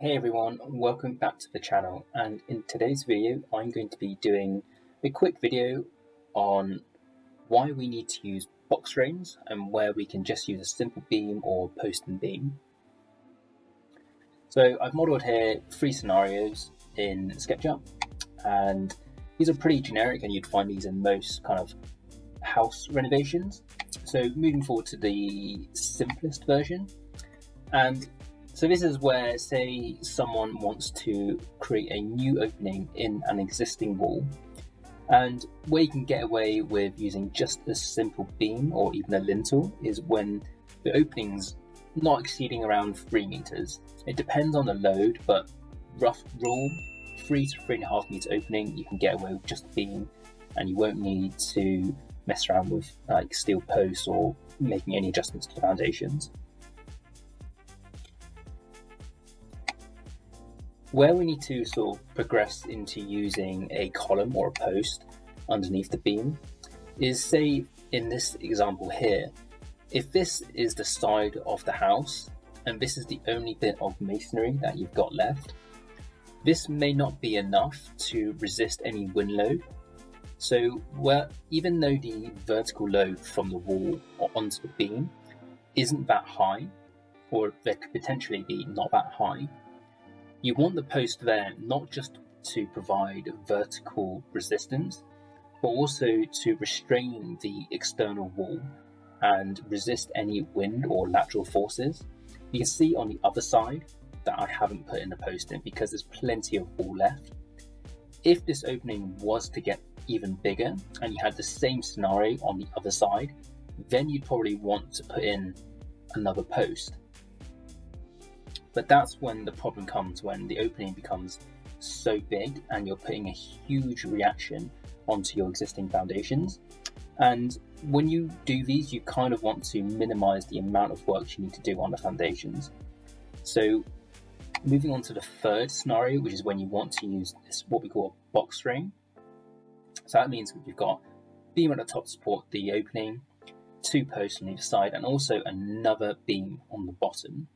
Hey everyone, welcome back to the channel and in today's video I'm going to be doing a quick video on why we need to use box frames and where we can just use a simple beam or post and beam. So I've modelled here three scenarios in SketchUp and these are pretty generic and you'd find these in most kind of house renovations. So moving forward to the simplest version and so this is where, say, someone wants to create a new opening in an existing wall, and where you can get away with using just a simple beam or even a lintel is when the opening's not exceeding around three meters. It depends on the load, but rough rule, three to three and a half meter opening, you can get away with just a beam, and you won't need to mess around with like steel posts or making any adjustments to the foundations. Where we need to sort of progress into using a column or a post underneath the beam is say in this example here, if this is the side of the house and this is the only bit of masonry that you've got left, this may not be enough to resist any wind load. So where, even though the vertical load from the wall or onto the beam isn't that high, or there could potentially be not that high, you want the post there not just to provide vertical resistance, but also to restrain the external wall and resist any wind or lateral forces. You can see on the other side that I haven't put in the post in because there's plenty of wall left. If this opening was to get even bigger and you had the same scenario on the other side, then you'd probably want to put in another post. But that's when the problem comes when the opening becomes so big and you're putting a huge reaction onto your existing foundations. And when you do these, you kind of want to minimize the amount of work you need to do on the foundations. So moving on to the third scenario, which is when you want to use this, what we call a box frame. So that means you've got beam at the top to support the opening, two posts on either side, and also another beam on the bottom.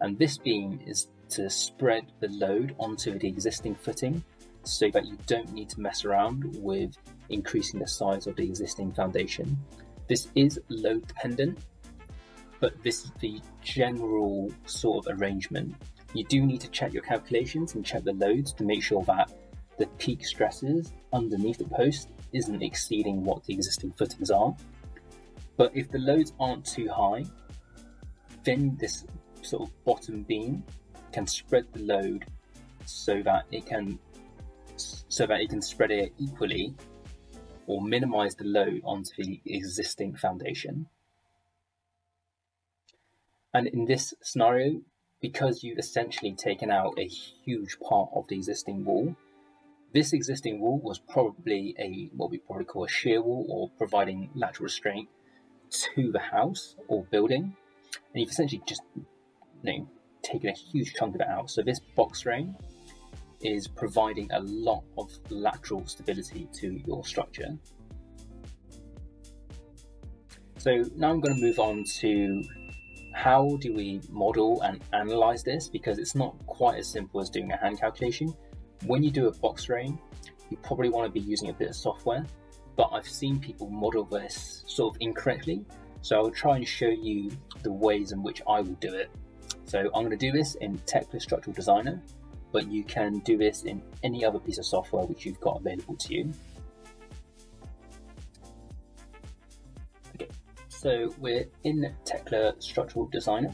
And this beam is to spread the load onto the existing footing so that you don't need to mess around with increasing the size of the existing foundation. This is load dependent, but this is the general sort of arrangement. You do need to check your calculations and check the loads to make sure that the peak stresses underneath the post isn't exceeding what the existing footings are. But if the loads aren't too high, then this sort of bottom beam can spread the load so that it can so that it can spread it equally or minimize the load onto the existing foundation. And in this scenario, because you've essentially taken out a huge part of the existing wall, this existing wall was probably a what we probably call a shear wall or providing lateral restraint to the house or building. And you've essentially just know, taken a huge chunk of it out. So this box frame is providing a lot of lateral stability to your structure. So now I'm going to move on to how do we model and analyze this because it's not quite as simple as doing a hand calculation. When you do a box frame, you probably want to be using a bit of software, but I've seen people model this sort of incorrectly. So I'll try and show you the ways in which I will do it so I'm going to do this in Tekla Structural Designer, but you can do this in any other piece of software which you've got available to you. Okay, so we're in Tekla Structural Designer.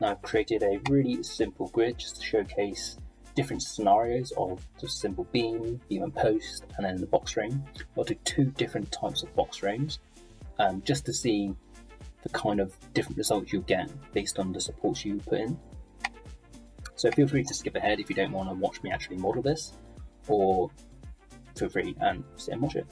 Now I've created a really simple grid just to showcase different scenarios of the simple beam, beam and post, and then the box frame. I'll do two different types of box frames um, just to see the kind of different results you'll get based on the supports you put in. So feel free to skip ahead if you don't want to watch me actually model this, or feel free and sit and watch it.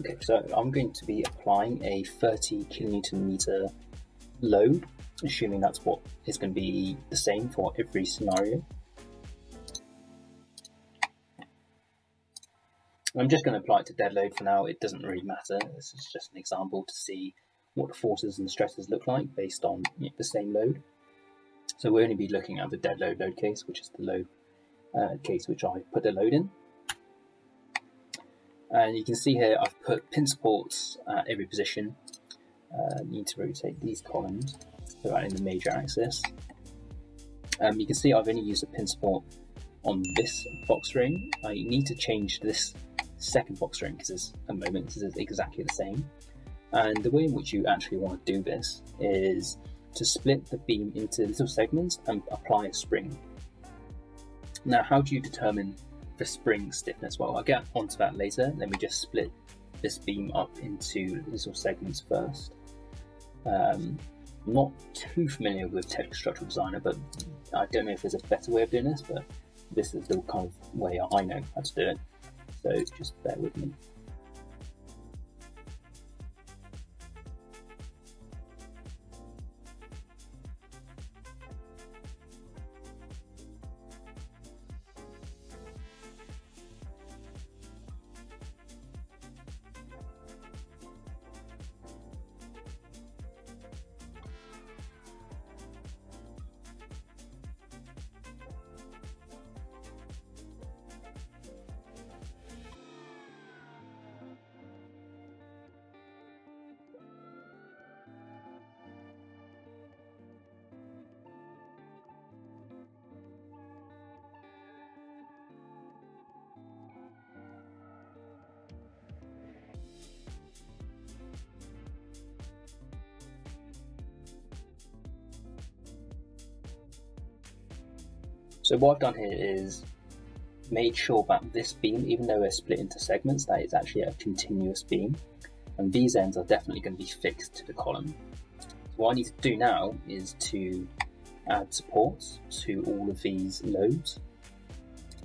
Okay, so I'm going to be applying a 30 kilonewton meter load, assuming that's what is going to be the same for every scenario. I'm just going to apply it to dead load for now. It doesn't really matter. This is just an example to see what the forces and stresses look like based on the same load. So we'll only be looking at the dead load load case, which is the load uh, case which I put the load in. And you can see here I've put pin supports at every position. Uh, need to rotate these columns so in the major axis. Um, you can see I've only used a pin support on this box frame. I need to change this second box frame because it's a moment this is exactly the same. And the way in which you actually want to do this is to split the beam into little segments and apply a spring. Now, how do you determine the spring stiffness? Well, I'll get onto that later. Let me just split this beam up into little segments first. Um, not too familiar with Tekla Structural Designer, but I don't know if there's a better way of doing this, but this is the kind of way I know how to do it. So just bear with me. So what I've done here is made sure that this beam, even though it's split into segments, that is actually a continuous beam. And these ends are definitely going to be fixed to the column. What I need to do now is to add supports to all of these loads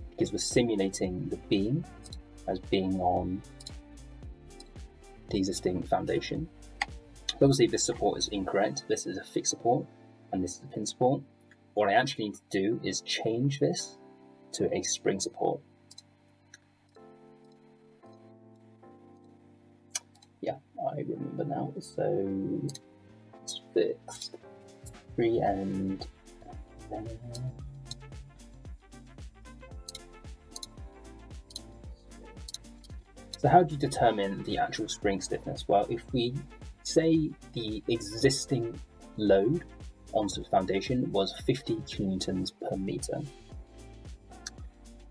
because we're simulating the beam as being on the existing foundation. Obviously this support is incorrect, this is a fixed support and this is a pin support. What I actually need to do is change this to a spring support. Yeah, I remember now. So it's fixed. Free and so how do you determine the actual spring stiffness? Well, if we say the existing load onto the foundation was 50 kilonewtons per meter.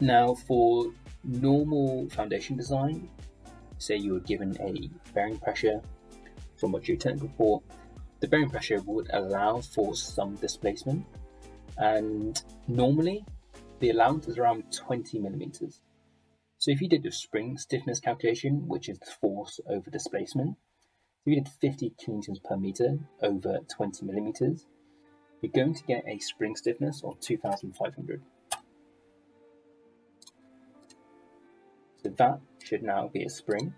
Now, for normal foundation design, say you were given a bearing pressure from a geotechnical report, the bearing pressure would allow for some displacement, and normally the allowance is around 20 millimeters. So if you did the spring stiffness calculation, which is the force over displacement, if you did 50 kilonewtons per meter over 20 millimeters, you're going to get a spring stiffness of 2500. So that should now be a spring.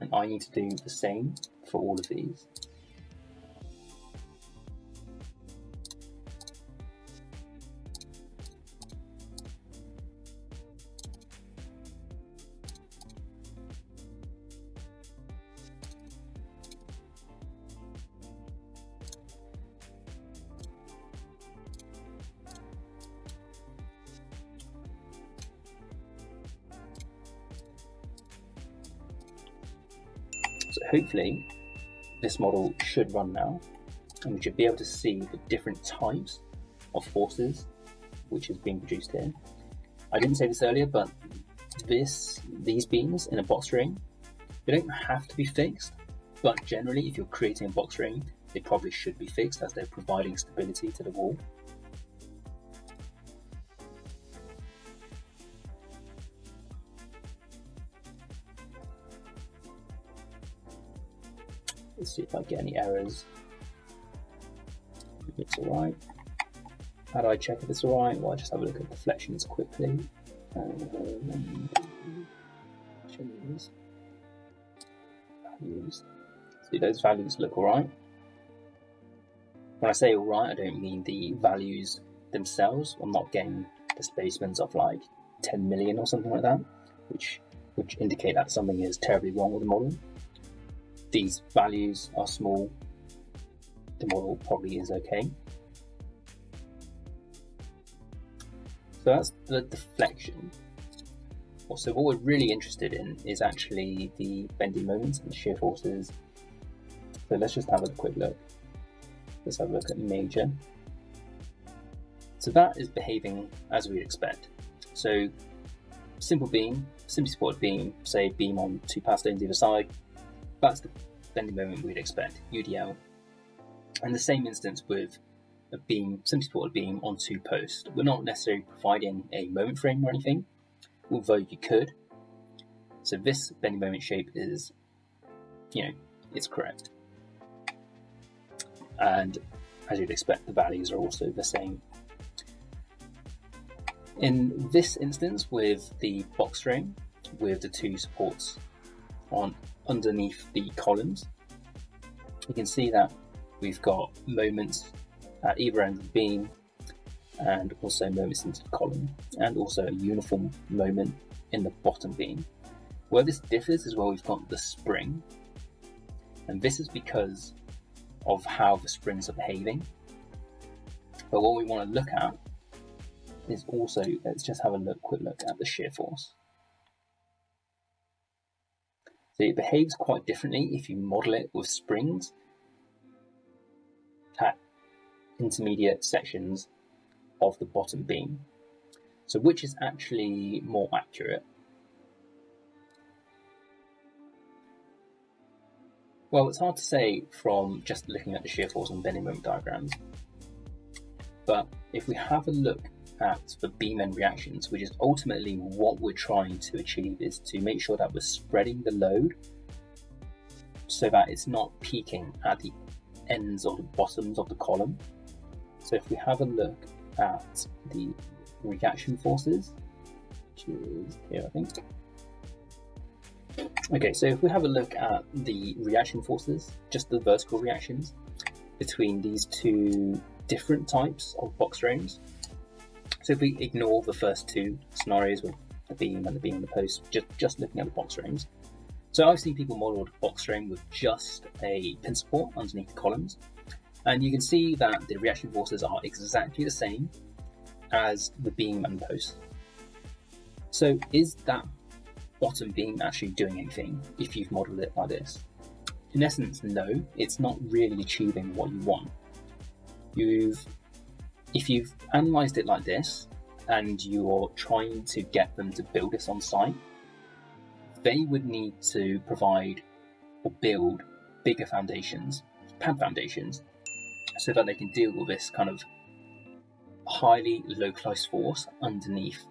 And I need to do the same for all of these. Hopefully this model should run now and we should be able to see the different types of forces which is being produced here. I didn't say this earlier, but this these beams in a box frame, they don't have to be fixed, but generally if you're creating a box frame, they probably should be fixed as they're providing stability to the wall. Let's see if I get any errors. If it's alright. How do I check if it's alright? Well, I just have a look at deflections quickly. Values. See, those values look alright. When I say alright, I don't mean the values themselves. I'm not getting displacements of like 10 million or something like that, which which indicate that something is terribly wrong with the model. These values are small. The model probably is okay. So that's the deflection. So what we're really interested in is actually the bending moments and the shear forces. So let's just have a quick look. Let's have a look at major. So that is behaving as we'd expect. So simple beam, simply supported beam, say beam on two padstones either side, that's the bending moment we'd expect, UDL. And the same instance with a beam, simply supported beam on two posts. We're not necessarily providing a moment frame or anything, although you could. So this bending moment shape is, you know, it's correct. And as you'd expect, the values are also the same in this instance, with the box frame, with the two supports on underneath the columns, you can see that we've got moments at either end of the beam and also moments into the column and also a uniform moment in the bottom beam. Where this differs is where we've got the spring and this is because of how the springs are behaving. But what we want to look at is also, let's just have a look, quick look at the shear force. So it behaves quite differently if you model it with springs at intermediate sections of the bottom beam. So which is actually more accurate? Well, it's hard to say from just looking at the shear force and bending moment diagrams. But if we have a look at the beam end reactions, which is ultimately what we're trying to achieve, is to make sure that we're spreading the load so that it's not peaking at the ends or the bottoms of the column. So if we have a look at the reaction forces, which is here I think. Okay, so if we have a look at the reaction forces, just the vertical reactions between these two different types of box frames, so if we ignore the first two scenarios with the beam and the beam and the post, just, just looking at the box frames. So I've seen people model a box frame with just a pin support underneath the columns. And you can see that the reaction forces are exactly the same as the beam and the post. So is that bottom beam actually doing anything if you've modeled it like this? In essence, no, it's not really achieving what you want. You've if you've analysed it like this and you're trying to get them to build this on site, they would need to provide or build bigger foundations, pad foundations, so that they can deal with this kind of highly localized force underneath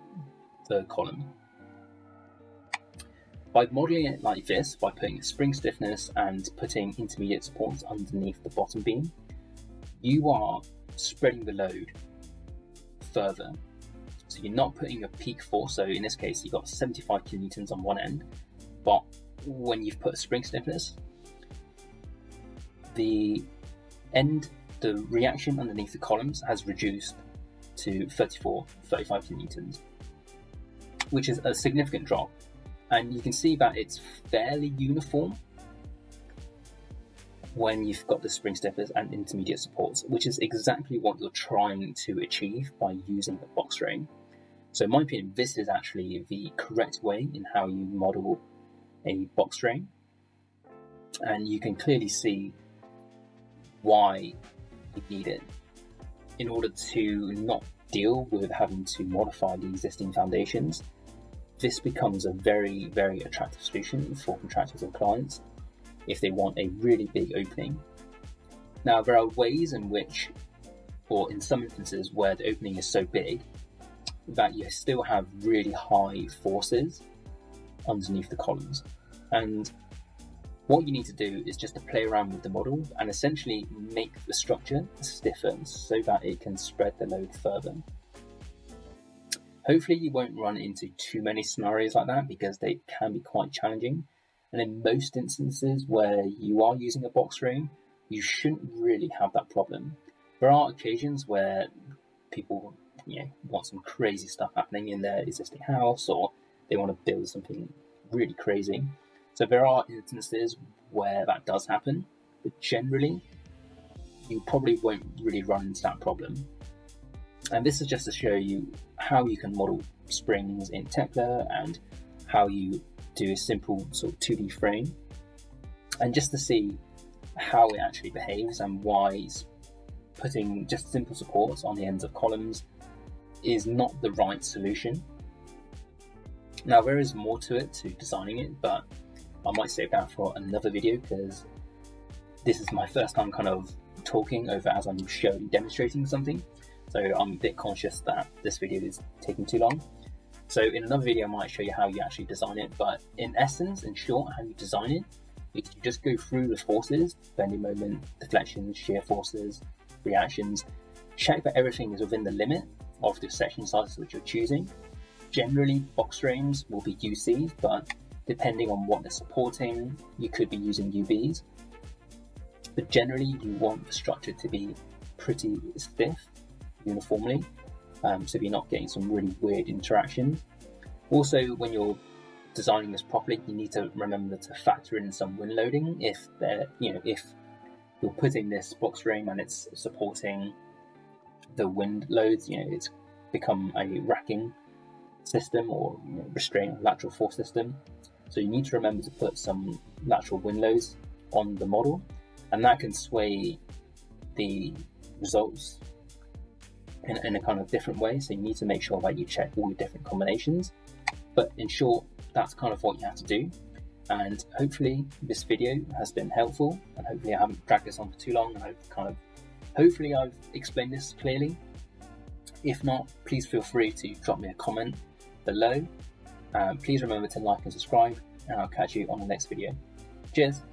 the column. By modelling it like this, by putting spring stiffness and putting intermediate supports underneath the bottom beam, you are spreading the load further. So you're not putting a peak force. So in this case, you've got 75 kilonewtons on one end, but when you've put a spring stiffness, the end, the reaction underneath the columns has reduced to 34, 35 kilonewtons, which is a significant drop. And you can see that it's fairly uniform when you've got the spring stiffness and intermediate supports, which is exactly what you're trying to achieve by using the box frame. So in my opinion, this is actually the correct way in how you model a box frame. And you can clearly see why you need it in order to not deal with having to modify the existing foundations. This becomes a very, very attractive solution for contractors and clients if they want a really big opening. Now, there are ways in which, or in some instances where the opening is so big that you still have really high forces underneath the columns. And what you need to do is just to play around with the model and essentially make the structure stiffer so that it can spread the load further. Hopefully you won't run into too many scenarios like that because they can be quite challenging. And in most instances where you are using a box frame, you shouldn't really have that problem. There are occasions where people you know, want some crazy stuff happening in their existing house or they want to build something really crazy. So there are instances where that does happen, but generally you probably won't really run into that problem. And this is just to show you how you can model springs in Tekla and how you do a simple sort of 2D frame. And just to see how it actually behaves and why putting just simple supports on the ends of columns is not the right solution. Now there is more to it to designing it, but I might save that for another video because this is my first time kind of talking over as I'm showing demonstrating something. So I'm a bit conscious that this video is taking too long. So in another video I might show you how you actually design it, but in essence, in short, how you design it is you just go through the forces, bending moment, deflections, shear forces, reactions, check that everything is within the limit of the section sizes which you're choosing. Generally, box frames will be UCs, but depending on what they're supporting, you could be using UBs. But generally, you want the structure to be pretty stiff uniformly, um, so you're not getting some really weird interaction. Also, when you're designing this properly, you need to remember to factor in some wind loading if you know, if you're putting this box frame and it's supporting the wind loads, you know, it's become a racking system or you know, restraint lateral force system. So you need to remember to put some lateral wind loads on the model, and that can sway the results in, in, a kind of different way. So you need to make sure that you check all your different combinations. But in short, that's kind of what you have to do. And hopefully this video has been helpful and hopefully I haven't dragged this on for too long and I've kind of, hopefully I've explained this clearly. If not, please feel free to drop me a comment below. Um, please remember to like and subscribe and I'll catch you on the next video. Cheers!